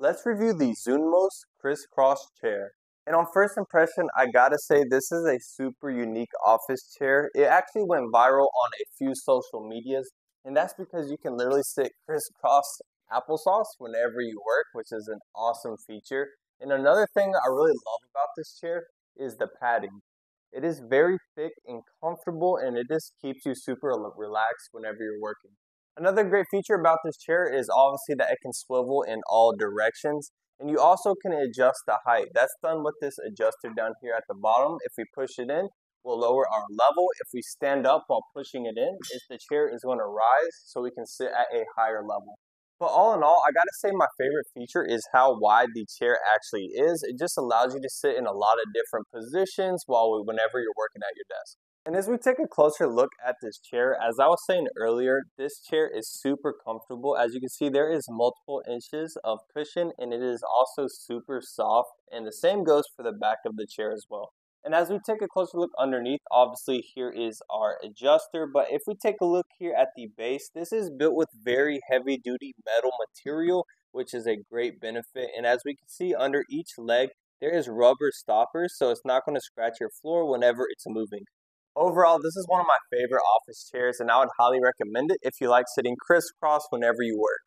let's review the ZUNMOS crisscross chair. And on first impression, I gotta say this is a super unique office chair. It actually went viral on a few social medias, and that's because you can literally sit crisscross applesauce whenever you work, which is an awesome feature. And another thing I really love about this chair is the padding. It is very thick and comfortable, and it just keeps you super relaxed whenever you're working. Another great feature about this chair is obviously that it can swivel in all directions. And you also can adjust the height. That's done with this adjuster down here at the bottom. If we push it in, we'll lower our level. If we stand up while pushing it in, the chair is going to rise so we can sit at a higher level. But all in all, I gotta say my favorite feature is how wide the chair actually is. It just allows you to sit in a lot of different positions while we, whenever you're working at your desk. And as we take a closer look at this chair, as I was saying earlier, this chair is super comfortable. As you can see, there is multiple inches of cushion and it is also super soft. And the same goes for the back of the chair as well. And as we take a closer look underneath, obviously here is our adjuster. But if we take a look here at the base, this is built with very heavy duty metal material, which is a great benefit. And as we can see under each leg, there is rubber stoppers, so it's not going to scratch your floor whenever it's moving. Overall, this is one of my favorite office chairs, and I would highly recommend it if you like sitting crisscross whenever you work.